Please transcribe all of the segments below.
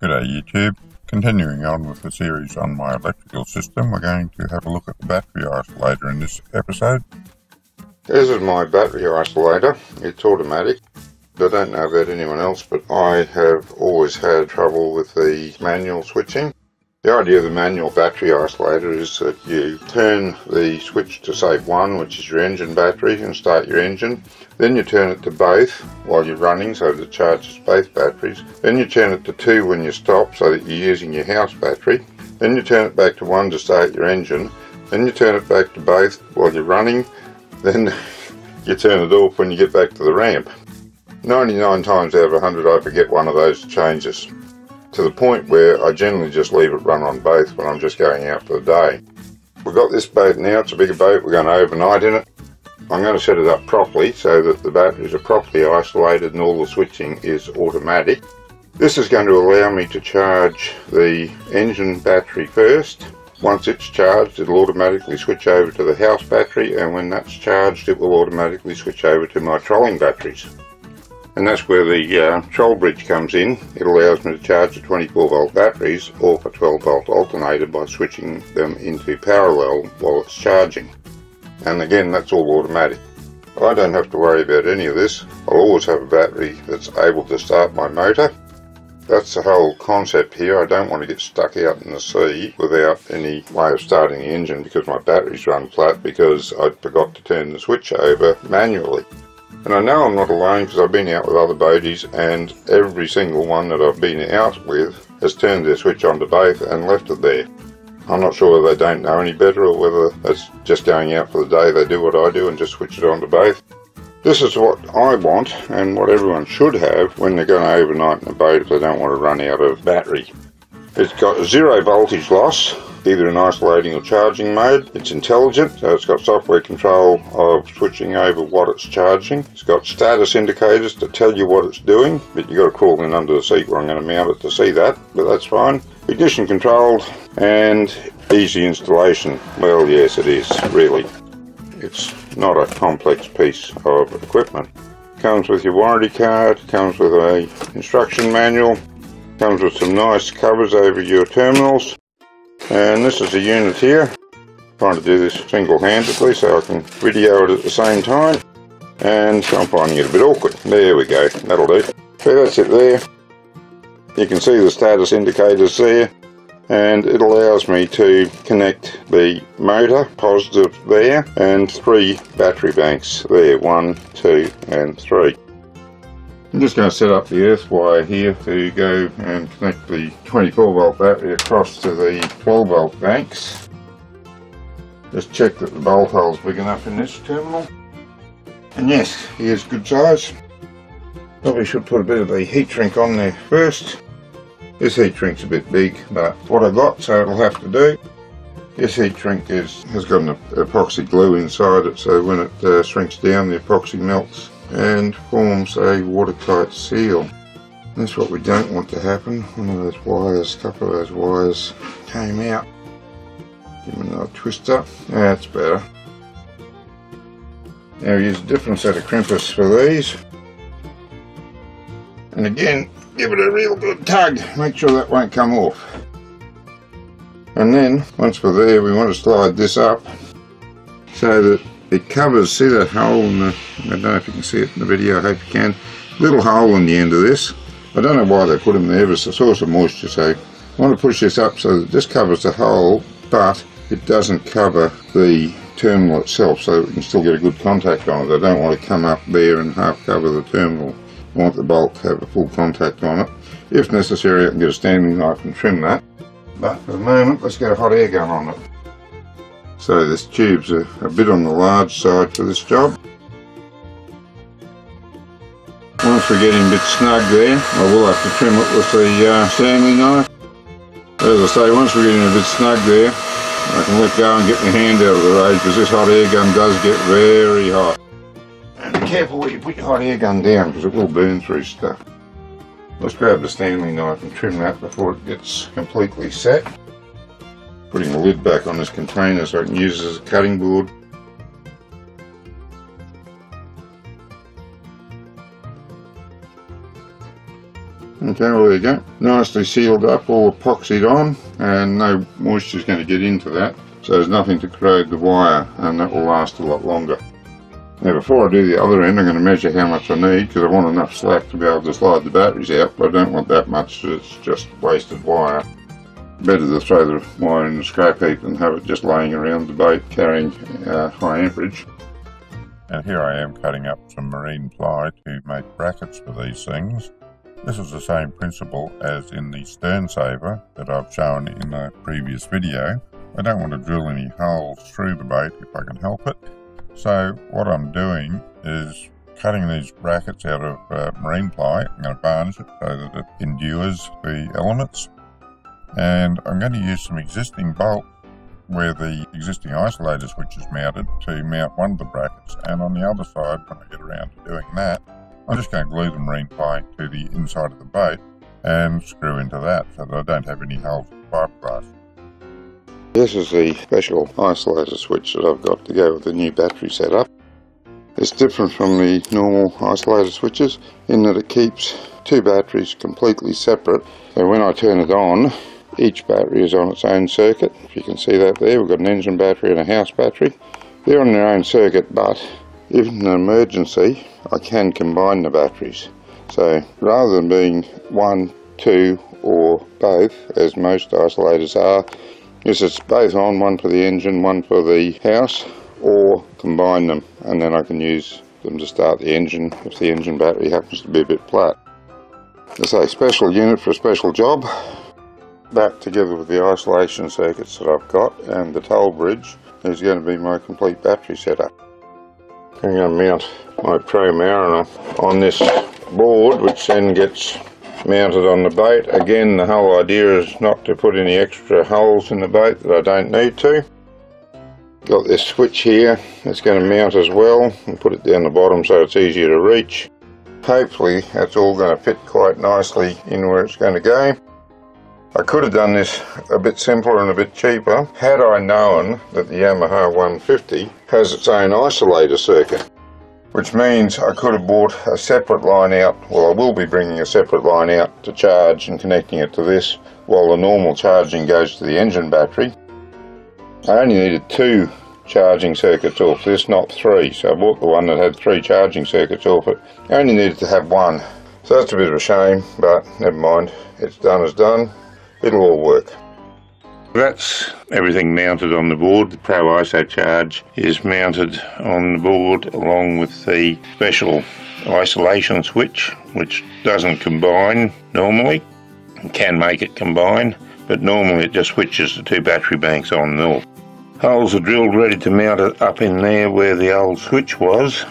G'day YouTube. Continuing on with the series on my electrical system, we're going to have a look at the battery isolator in this episode. This is my battery isolator. It's automatic. I don't know about anyone else, but I have always had trouble with the manual switching. The idea of the manual battery isolator is that you turn the switch to save 1, which is your engine battery, and start your engine. Then you turn it to both while you're running, so it charges both batteries. Then you turn it to 2 when you stop, so that you're using your house battery. Then you turn it back to 1 to start your engine. Then you turn it back to both while you're running. Then you turn it off when you get back to the ramp. 99 times out of 100 I forget one of those changes to the point where I generally just leave it run on both when I'm just going out for the day. We've got this boat now, it's a bigger boat, we're going to overnight in it. I'm going to set it up properly so that the batteries are properly isolated and all the switching is automatic. This is going to allow me to charge the engine battery first. Once it's charged it'll automatically switch over to the house battery and when that's charged it will automatically switch over to my trolling batteries and that's where the uh, troll bridge comes in. It allows me to charge the 24 volt batteries off a 12 volt alternator by switching them into parallel while it's charging. And again, that's all automatic. I don't have to worry about any of this. I'll always have a battery that's able to start my motor. That's the whole concept here. I don't want to get stuck out in the sea without any way of starting the engine because my batteries run flat because I forgot to turn the switch over manually. And I know I'm not alone because I've been out with other boaties and every single one that I've been out with has turned their switch on to both and left it there. I'm not sure whether they don't know any better or whether it's just going out for the day they do what I do and just switch it on to both. This is what I want and what everyone should have when they're going to overnight in a boat if they don't want to run out of battery. It's got zero voltage loss either in isolating or charging mode. It's intelligent, so it's got software control of switching over what it's charging. It's got status indicators to tell you what it's doing, but you've got to crawl in under the seat where I'm going to mount it to see that, but that's fine. Ignition controlled and easy installation. Well, yes, it is, really. It's not a complex piece of equipment. Comes with your warranty card, comes with a instruction manual, comes with some nice covers over your terminals and this is the unit here. trying to do this single-handedly so I can video it at the same time. And so I'm finding it a bit awkward. There we go, that'll do. So that's it there. You can see the status indicators there and it allows me to connect the motor positive there and three battery banks there one two and three I'm just going to set up the earth wire here to go and connect the 24 volt battery across to the 12 volt banks. Just check that the bolt hole's big enough in this terminal. And yes, here's good size. Probably should put a bit of the heat shrink on there first. This heat shrink's a bit big, but what I got, so it'll have to do. This heat shrink is, has got an epoxy glue inside it, so when it uh, shrinks down, the epoxy melts and forms a watertight seal. That's what we don't want to happen. One of those wires, a couple of those wires came out. Give them another twist up. That's better. Now we use a different set of crimpers for these. And again, give it a real good tug. Make sure that won't come off. And then, once we're there, we want to slide this up so that it covers, see that hole in the, I don't know if you can see it in the video, I hope you can, little hole in the end of this. I don't know why they put them there, but it's a source of moisture, so I want to push this up so that this covers the hole, but it doesn't cover the terminal itself, so we can still get a good contact on it. I don't want to come up there and half cover the terminal. I want the bolt to have a full contact on it. If necessary, I can get a Stanley knife and trim that. But for the moment, let's get a hot air gun on it. So this tube's a, a bit on the large side for this job. Once we're getting a bit snug there, I will have to trim it with the uh, Stanley knife. As I say, once we're getting a bit snug there, I can let go and get my hand out of the way because this hot air gun does get very hot. And be careful where you put your hot air gun down because it will burn through stuff. Let's grab the Stanley knife and trim that before it gets completely set putting the lid back on this container so I can use it as a cutting board. Okay, well there you go. Nicely sealed up, all epoxied on, and no moisture is going to get into that. So there's nothing to corrode the wire, and that will last a lot longer. Now before I do the other end, I'm going to measure how much I need, because I want enough slack to be able to slide the batteries out, but I don't want that much, it's just wasted wire. Better to throw the wire in the scrap heap than have it just laying around the boat carrying uh, high amperage. And here I am cutting up some marine ply to make brackets for these things. This is the same principle as in the stern saver that I've shown in the previous video. I don't want to drill any holes through the boat if I can help it. So what I'm doing is cutting these brackets out of uh, marine ply. I'm going to varnish it so that it endures the elements. And I'm going to use some existing bolt where the existing isolator switch is mounted to mount one of the brackets. And on the other side, when I get around to doing that, I'm just going to glue the marine ply to the inside of the boat and screw into that so that I don't have any holes in fiberglass. This is the special isolator switch that I've got to go with the new battery setup. It's different from the normal isolator switches in that it keeps two batteries completely separate. So when I turn it on, each battery is on its own circuit. If you can see that there, we've got an engine battery and a house battery. They're on their own circuit, but if in an emergency, I can combine the batteries. So rather than being one, two or both, as most isolators are, this is both on, one for the engine, one for the house, or combine them and then I can use them to start the engine if the engine battery happens to be a bit flat. It's a special unit for a special job. That together with the isolation circuits that I've got and the troll bridge is going to be my complete battery setup. I'm going to mount my ProMariner on this board which then gets mounted on the boat. Again the whole idea is not to put any extra holes in the boat that I don't need to. Got this switch here that's going to mount as well and put it down the bottom so it's easier to reach. Hopefully that's all going to fit quite nicely in where it's going to go. I could have done this a bit simpler and a bit cheaper had I known that the Yamaha 150 has its own isolator circuit which means I could have bought a separate line out, well I will be bringing a separate line out to charge and connecting it to this while the normal charging goes to the engine battery. I only needed two charging circuits off this, not three, so I bought the one that had three charging circuits off it. I only needed to have one, so that's a bit of a shame, but never mind, it's done as done, it'll all work. That's everything mounted on the board. The ProIsoCharge is mounted on the board along with the special isolation switch, which doesn't combine normally. It can make it combine, but normally it just switches the two battery banks on and off. Holes are drilled ready to mount it up in there where the old switch was.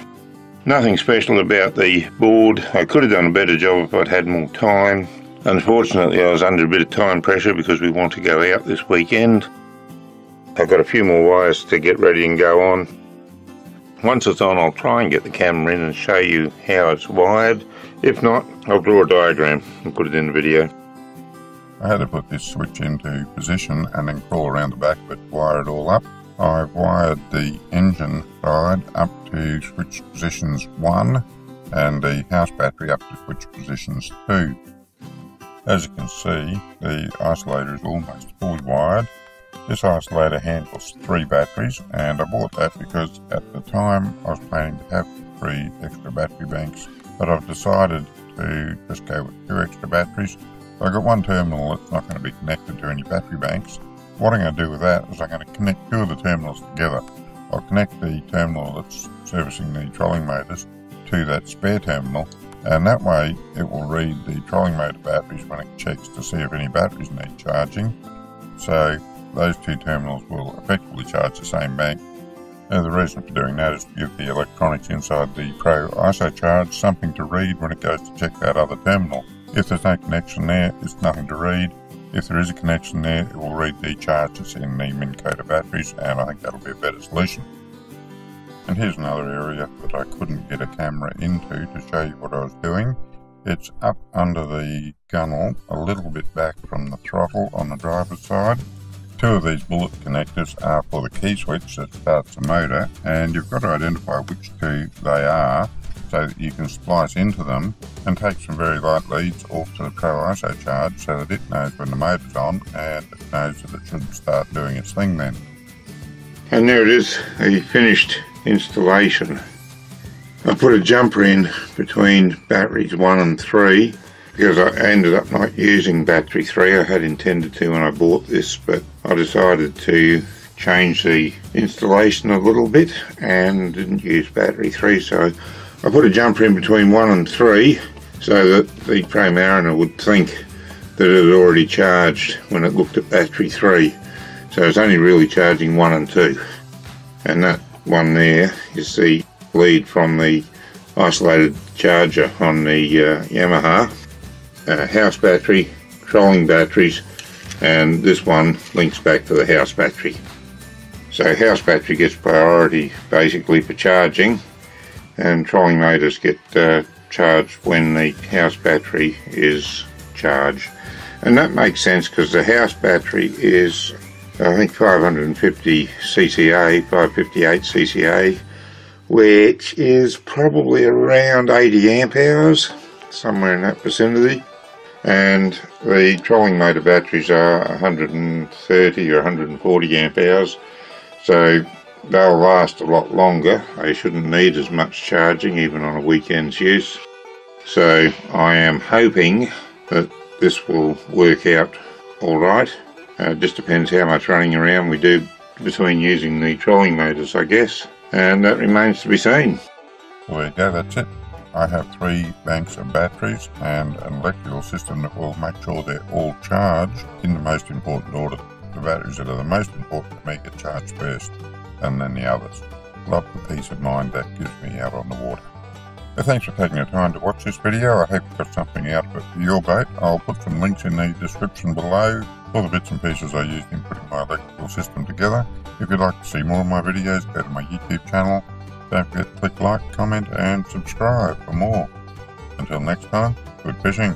Nothing special about the board. I could have done a better job if I'd had more time. Unfortunately, I was under a bit of time pressure because we want to go out this weekend. I've got a few more wires to get ready and go on. Once it's on, I'll try and get the camera in and show you how it's wired. If not, I'll draw a diagram and put it in the video. I had to put this switch into position and then crawl around the back it, wire it all up. I've wired the engine side up to switch positions 1 and the house battery up to switch positions 2. As you can see, the isolator is almost fully wired. This isolator handles three batteries, and I bought that because at the time I was planning to have three extra battery banks, but I've decided to just go with two extra batteries. So I've got one terminal that's not going to be connected to any battery banks. What I'm going to do with that is I'm going to connect two of the terminals together. I'll connect the terminal that's servicing the trolling motors to that spare terminal and that way it will read the trolling motor batteries when it checks to see if any batteries need charging. So those two terminals will effectively charge the same bank. And the reason for doing that is to give the electronics inside the ProIsoCharge something to read when it goes to check that other terminal. If there's no connection there, it's nothing to read. If there is a connection there, it will read the charges in the Minn batteries, and I think that'll be a better solution. And here's another area that I couldn't get a camera into to show you what I was doing. It's up under the gunnel, a little bit back from the throttle on the driver's side. Two of these bullet connectors are for the key switch that starts the motor, and you've got to identify which two they are. so that you can splice into them and take some very light leads off to the ProIsoCharge so that it knows when the motor's on and it knows that it shouldn't start doing its thing then. And there it is, a finished installation. I put a jumper in between batteries 1 and 3 because I ended up not using battery 3. I had intended to when I bought this but I decided to change the installation a little bit and didn't use battery 3 so I put a jumper in between 1 and 3 so that the Pro would think that it had already charged when it looked at battery 3 so it's only really charging 1 and 2 and that one there. Is the lead from the isolated charger on the uh, Yamaha. Uh, house battery trolling batteries and this one links back to the house battery. So house battery gets priority basically for charging and trolling motors get uh, charged when the house battery is charged. And that makes sense because the house battery is I think 550 CCA, 558 CCA, which is probably around 80 amp hours, somewhere in that vicinity. And the trolling motor batteries are 130 or 140 amp hours, so they'll last a lot longer. They shouldn't need as much charging even on a weekend's use. So I am hoping that this will work out alright. Uh, just depends how much running around we do between using the trolling motors, I guess. And that remains to be seen. Well, go, that's it. I have three banks of batteries and an electrical system that will make sure they're all charged in the most important order. The batteries that are the most important to me get charged first and then the others. Love the peace of mind that gives me out on the water. Thanks for taking the time to watch this video. I hope you got something out of it for your boat. I'll put some links in the description below all the bits and pieces I used in putting my electrical system together. If you'd like to see more of my videos, go to my YouTube channel. Don't forget to click like, comment and subscribe for more. Until next time, good fishing.